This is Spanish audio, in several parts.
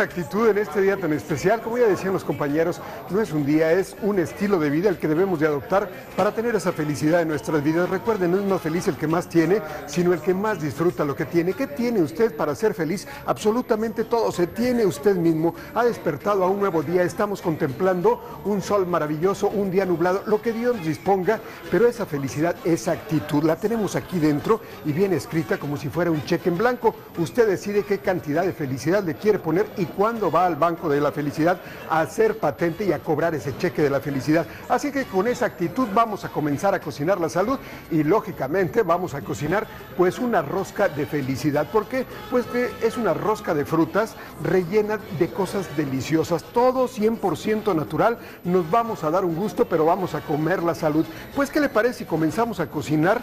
esa actitud en este día tan especial. Como ya decían los compañeros, no es un día, es un estilo de vida el que debemos de adoptar para tener esa felicidad en nuestras vidas. Recuerden, no es más feliz el que más tiene, sino el que más disfruta lo que tiene. ¿Qué tiene usted para ser feliz? Absolutamente todo. Se tiene usted mismo. Ha despertado a un nuevo día. Estamos contemplando un sol maravilloso, un día nublado, lo que Dios disponga. Pero esa felicidad, esa actitud, la tenemos aquí dentro y viene escrita como si fuera un cheque en blanco. Usted decide qué cantidad de felicidad le quiere poner y cuándo va al Banco de la Felicidad a hacer patente y a cobrar ese cheque de la felicidad. Así que con esa actitud vamos a comenzar a cocinar la salud y lógicamente vamos a cocinar pues una rosca de felicidad. ¿Por qué? Pues que es una rosca de frutas rellena de cosas deliciosas, todo 100% natural. Nos vamos a dar un gusto, pero vamos a comer la salud. Pues ¿qué le parece si comenzamos a cocinar?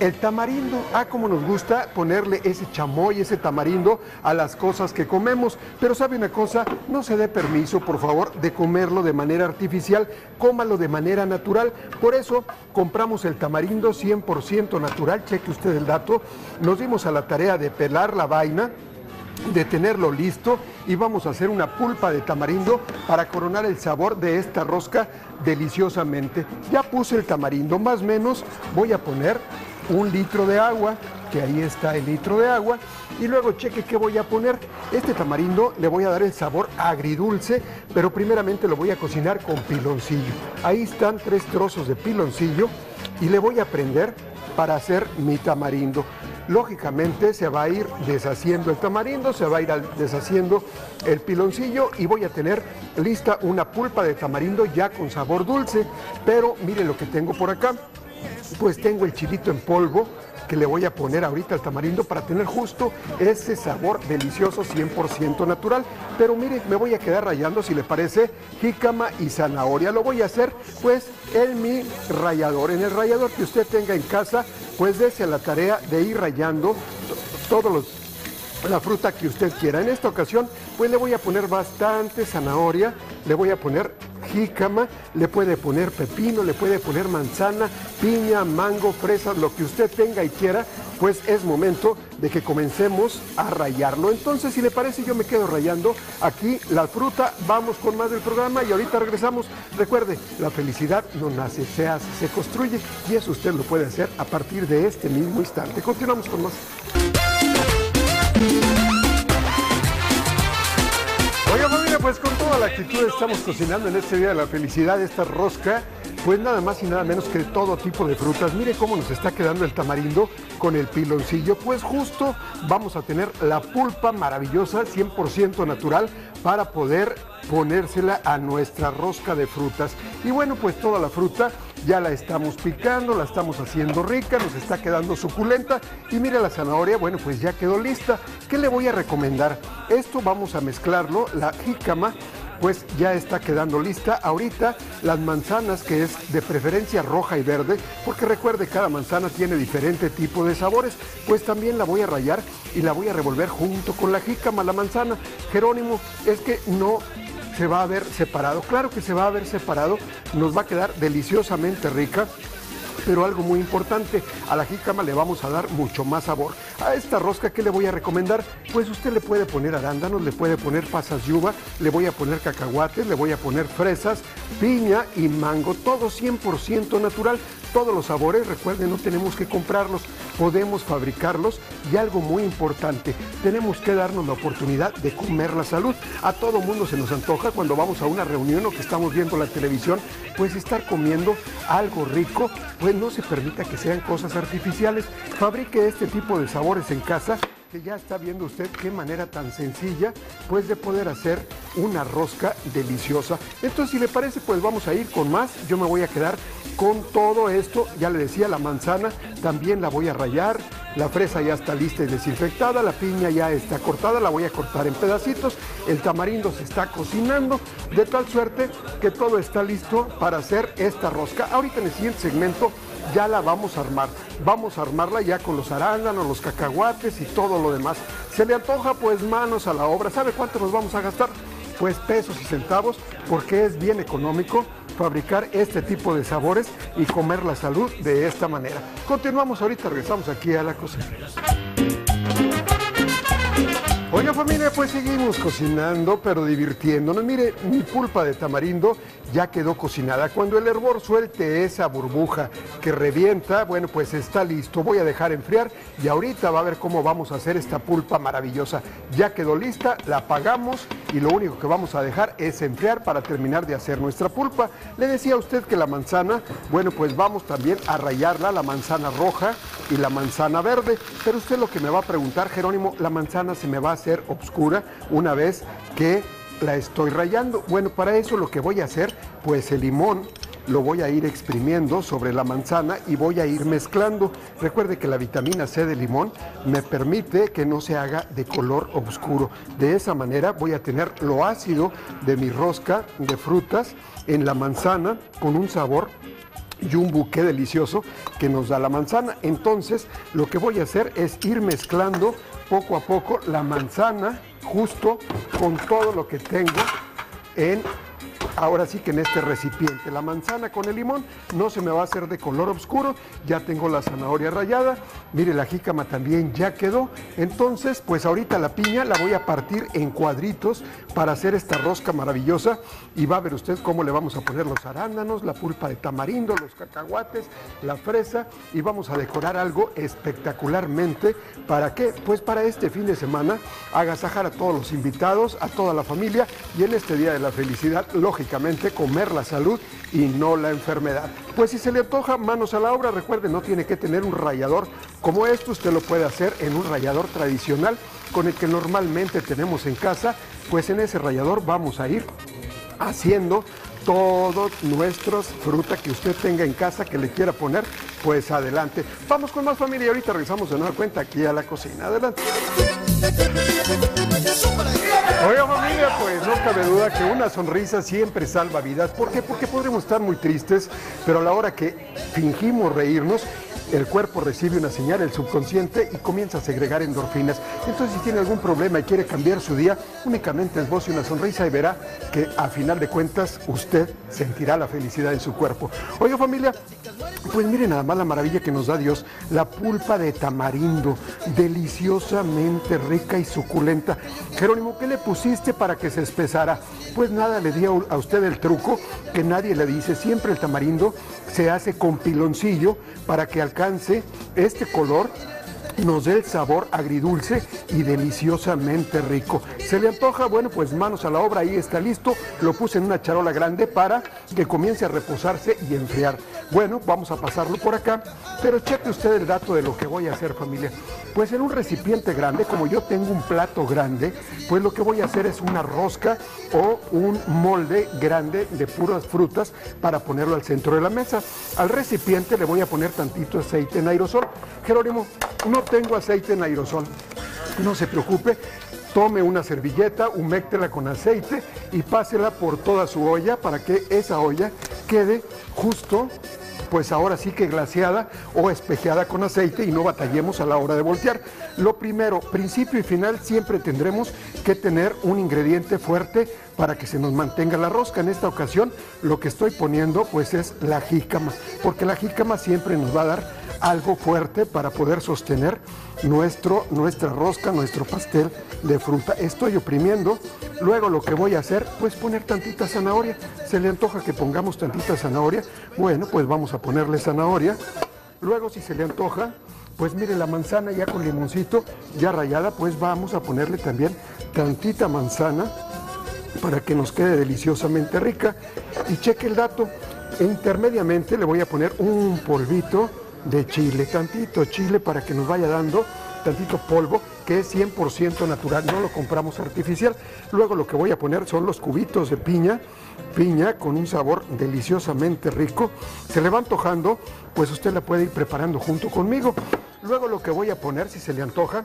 El tamarindo, ah, como nos gusta ponerle ese chamoy, ese tamarindo a las cosas que comemos. Pero sabe una cosa, no se dé permiso, por favor, de comerlo de manera artificial, cómalo de manera natural. Por eso compramos el tamarindo 100% natural, cheque usted el dato. Nos dimos a la tarea de pelar la vaina de tenerlo listo y vamos a hacer una pulpa de tamarindo para coronar el sabor de esta rosca deliciosamente. Ya puse el tamarindo, más o menos voy a poner un litro de agua, que ahí está el litro de agua, y luego cheque qué voy a poner. Este tamarindo le voy a dar el sabor agridulce, pero primeramente lo voy a cocinar con piloncillo. Ahí están tres trozos de piloncillo y le voy a prender para hacer mi tamarindo. Lógicamente se va a ir deshaciendo el tamarindo, se va a ir deshaciendo el piloncillo y voy a tener lista una pulpa de tamarindo ya con sabor dulce. Pero mire lo que tengo por acá pues tengo el chilito en polvo que le voy a poner ahorita al tamarindo para tener justo ese sabor delicioso 100% natural. Pero mire, me voy a quedar rayando, si le parece, jícama y zanahoria. Lo voy a hacer pues en mi rallador. En el rallador que usted tenga en casa, pues dése la tarea de ir rayando todos los la fruta que usted quiera. En esta ocasión, pues le voy a poner bastante zanahoria, le voy a poner jícama, le puede poner pepino, le puede poner manzana, piña, mango, fresas, lo que usted tenga y quiera, pues es momento de que comencemos a rayarlo. Entonces, si le parece, yo me quedo rayando aquí la fruta. Vamos con más del programa y ahorita regresamos. Recuerde, la felicidad no nace, se hace, se construye y eso usted lo puede hacer a partir de este mismo instante. Continuamos con más. Actitud estamos cocinando en este día de la felicidad esta rosca, pues nada más y nada menos que todo tipo de frutas. Mire cómo nos está quedando el tamarindo con el piloncillo, pues justo vamos a tener la pulpa maravillosa, 100% natural, para poder ponérsela a nuestra rosca de frutas. Y bueno, pues toda la fruta ya la estamos picando, la estamos haciendo rica, nos está quedando suculenta. Y mire la zanahoria, bueno, pues ya quedó lista. ¿Qué le voy a recomendar? Esto vamos a mezclarlo, la jícama pues ya está quedando lista. Ahorita las manzanas, que es de preferencia roja y verde, porque recuerde, cada manzana tiene diferente tipo de sabores, pues también la voy a rayar y la voy a revolver junto con la jícama, la manzana. Jerónimo, es que no se va a ver separado. Claro que se va a ver separado, nos va a quedar deliciosamente rica. Pero algo muy importante, a la jícama le vamos a dar mucho más sabor. A esta rosca, ¿qué le voy a recomendar? Pues usted le puede poner arándanos, le puede poner pasas de uva, le voy a poner cacahuates, le voy a poner fresas, piña y mango, todo 100% natural todos los sabores, recuerden, no tenemos que comprarlos, podemos fabricarlos y algo muy importante, tenemos que darnos la oportunidad de comer la salud. A todo mundo se nos antoja cuando vamos a una reunión o que estamos viendo la televisión, pues estar comiendo algo rico, pues no se permita que sean cosas artificiales. Fabrique este tipo de sabores en casa que ya está viendo usted qué manera tan sencilla pues de poder hacer una rosca deliciosa. Entonces si le parece pues vamos a ir con más. Yo me voy a quedar con todo esto. Ya le decía la manzana también la voy a rayar. La fresa ya está lista y desinfectada. La piña ya está cortada. La voy a cortar en pedacitos. El tamarindo se está cocinando de tal suerte que todo está listo para hacer esta rosca. Ahorita en el siguiente segmento ya la vamos a armar. Vamos a armarla ya con los arándanos, los cacahuates y todo lo demás. Se le antoja pues manos a la obra. ¿Sabe cuánto nos vamos a gastar? Pues pesos y centavos porque es bien económico fabricar este tipo de sabores y comer la salud de esta manera. Continuamos ahorita, regresamos aquí a la cocina. Familia, pues seguimos cocinando, pero divirtiéndonos. Mire, mi pulpa de tamarindo ya quedó cocinada. Cuando el hervor suelte esa burbuja que revienta, bueno, pues está listo. Voy a dejar enfriar y ahorita va a ver cómo vamos a hacer esta pulpa maravillosa. Ya quedó lista, la apagamos y lo único que vamos a dejar es enfriar para terminar de hacer nuestra pulpa. Le decía a usted que la manzana, bueno, pues vamos también a rayarla, la manzana roja y la manzana verde. Pero usted lo que me va a preguntar, Jerónimo, la manzana se me va a hacer oscura una vez que la estoy rayando. Bueno, para eso lo que voy a hacer, pues el limón lo voy a ir exprimiendo sobre la manzana y voy a ir mezclando. Recuerde que la vitamina C del limón me permite que no se haga de color oscuro. De esa manera voy a tener lo ácido de mi rosca de frutas en la manzana con un sabor y un buque delicioso que nos da la manzana. Entonces, lo que voy a hacer es ir mezclando poco a poco la manzana justo con todo lo que tengo en ahora sí que en este recipiente. La manzana con el limón no se me va a hacer de color oscuro. Ya tengo la zanahoria rallada. Mire, la jícama también ya quedó. Entonces, pues ahorita la piña la voy a partir en cuadritos para hacer esta rosca maravillosa. Y va a ver usted cómo le vamos a poner los arándanos, la pulpa de tamarindo, los cacahuates, la fresa. Y vamos a decorar algo espectacularmente. ¿Para qué? Pues para este fin de semana agasajar a todos los invitados, a toda la familia. Y en este Día de la Felicidad, lógicamente comer la salud y no la enfermedad. Pues si se le antoja manos a la obra, recuerde, no tiene que tener un rallador como esto, usted lo puede hacer en un rallador tradicional con el que normalmente tenemos en casa, pues en ese rallador vamos a ir haciendo todas nuestras frutas que usted tenga en casa que le quiera poner, pues adelante. Vamos con más familia ahorita regresamos de nueva cuenta aquí a la cocina. Adelante. Oiga familia, pues no cabe duda que una sonrisa siempre salva vidas. ¿Por qué? Porque podremos estar muy tristes, pero a la hora que fingimos reírnos, el cuerpo recibe una señal, el subconsciente, y comienza a segregar endorfinas. Entonces, si tiene algún problema y quiere cambiar su día, únicamente esboce una sonrisa y verá que a final de cuentas usted sentirá la felicidad en su cuerpo. Oiga familia, pues miren nada más la maravilla que nos da Dios, la pulpa de tamarindo, deliciosamente rica y suculenta. Jerónimo, ¿qué le pusiste para que se espesara? Pues nada, le di a usted el truco que nadie le dice, siempre el tamarindo se hace con piloncillo para que alcance este color nos dé el sabor agridulce y deliciosamente rico. ¿Se le antoja? Bueno, pues manos a la obra, ahí está listo. Lo puse en una charola grande para que comience a reposarse y enfriar. Bueno, vamos a pasarlo por acá, pero cheque usted el dato de lo que voy a hacer familia. Pues en un recipiente grande, como yo tengo un plato grande, pues lo que voy a hacer es una rosca o un molde grande de puras frutas para ponerlo al centro de la mesa. Al recipiente le voy a poner tantito aceite en aerosol. Jerónimo, no tengo aceite en aerosol. No se preocupe, tome una servilleta, huméctela con aceite y pásela por toda su olla para que esa olla quede justo pues ahora sí que glaseada o espejeada con aceite y no batallemos a la hora de voltear. Lo primero, principio y final, siempre tendremos que tener un ingrediente fuerte para que se nos mantenga la rosca. En esta ocasión lo que estoy poniendo pues es la jícama, porque la jícama siempre nos va a dar algo fuerte para poder sostener nuestro, nuestra rosca, nuestro pastel de fruta. Estoy oprimiendo. Luego lo que voy a hacer, pues poner tantita zanahoria. ¿Se le antoja que pongamos tantita zanahoria? Bueno, pues vamos a ponerle zanahoria. Luego si se le antoja, pues mire la manzana ya con limoncito, ya rayada, pues vamos a ponerle también tantita manzana para que nos quede deliciosamente rica. Y cheque el dato, intermediamente le voy a poner un polvito de chile, tantito chile para que nos vaya dando tantito polvo que es 100% natural, no lo compramos artificial. Luego lo que voy a poner son los cubitos de piña, piña con un sabor deliciosamente rico. Se le va antojando, pues usted la puede ir preparando junto conmigo. Luego lo que voy a poner, si se le antoja,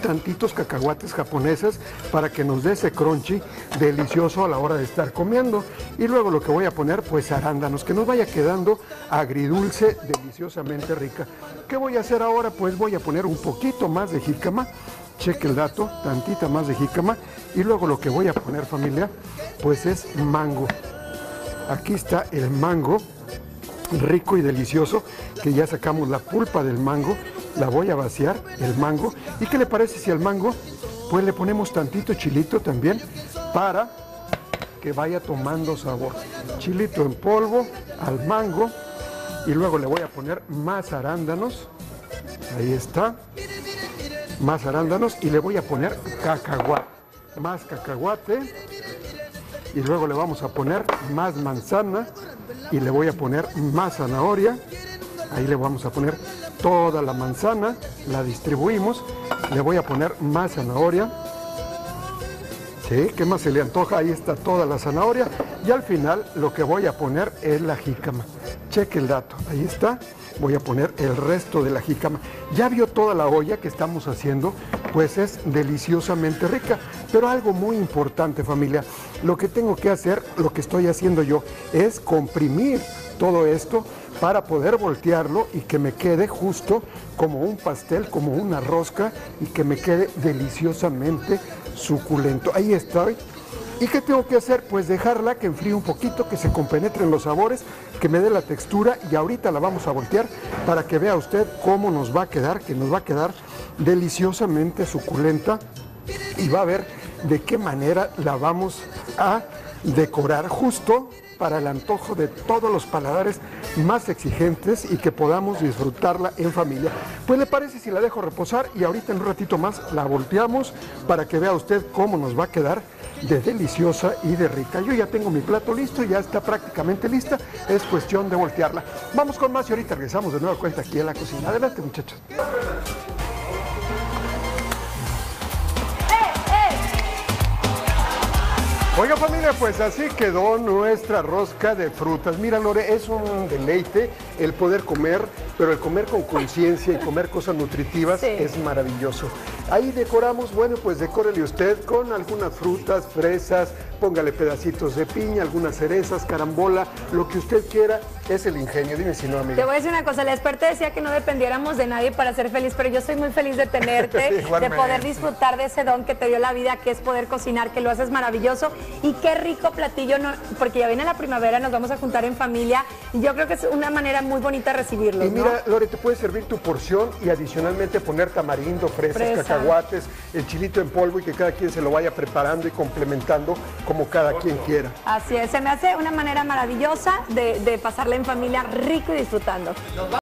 tantitos cacahuates japoneses para que nos dé ese crunchy delicioso a la hora de estar comiendo. Y luego lo que voy a poner, pues arándanos, que nos vaya quedando agridulce, deliciosamente rica. ¿Qué voy a hacer ahora? Pues voy a poner un poquito más de jícama. Cheque el dato, tantita más de jícama. Y luego lo que voy a poner, familia, pues es mango. Aquí está el mango rico y delicioso, que ya sacamos la pulpa del mango la voy a vaciar, el mango. ¿Y qué le parece si al mango pues le ponemos tantito chilito también para que vaya tomando sabor. Chilito en polvo al mango y luego le voy a poner más arándanos. Ahí está. Más arándanos y le voy a poner cacahuate. Más cacahuate. Y luego le vamos a poner más manzana y le voy a poner más zanahoria. Ahí le vamos a poner toda la manzana, la distribuimos. Le voy a poner más zanahoria. ¿Sí? ¿Qué más se le antoja? Ahí está toda la zanahoria. Y al final lo que voy a poner es la jícama. Cheque el dato. Ahí está. Voy a poner el resto de la jícama. Ya vio toda la olla que estamos haciendo, pues es deliciosamente rica. Pero algo muy importante familia, lo que tengo que hacer, lo que estoy haciendo yo, es comprimir todo esto para poder voltearlo y que me quede justo como un pastel, como una rosca y que me quede deliciosamente suculento. Ahí estoy. ¿Y qué tengo que hacer? Pues dejarla que enfríe un poquito, que se compenetren los sabores, que me dé la textura y ahorita la vamos a voltear para que vea usted cómo nos va a quedar, que nos va a quedar deliciosamente suculenta y va a ver de qué manera la vamos a decorar justo para el antojo de todos los paladares más exigentes y que podamos disfrutarla en familia. Pues le parece si la dejo reposar y ahorita en un ratito más la volteamos para que vea usted cómo nos va a quedar de deliciosa y de rica. Yo ya tengo mi plato listo, ya está prácticamente lista, es cuestión de voltearla. Vamos con más y ahorita regresamos de nueva cuenta aquí en la cocina. Adelante muchachos. Oiga familia, pues así quedó nuestra rosca de frutas. Mira Lore, es un deleite el poder comer, pero el comer con conciencia y comer cosas nutritivas Sí. es maravilloso. Ahí decoramos, bueno, pues decórele usted con algunas frutas, fresas, póngale pedacitos de piña, algunas cerezas, carambola, lo que usted quiera, es el ingenio. Dime si no, Te amiga. voy a decir una cosa, la experta decía que no dependiéramos de nadie para ser feliz, pero yo estoy muy feliz de tenerte, de poder disfrutar de ese don que te dio la vida, que es poder cocinar, que lo haces maravilloso y qué rico platillo, no- porque ya viene la primavera, nos vamos a juntar en familia y yo creo que es una manera muy bonita de recibirlos, Y ¿no? mira, Lore, te puedes servir tu porción y adicionalmente poner tamarindo, fresas, Fresa. cacahuates, el chilito en polvo y que cada quien se lo vaya preparando y complementando como cada quien quiera. Así es, se me hace una manera maravillosa de, de pasarla en familia rico y disfrutando.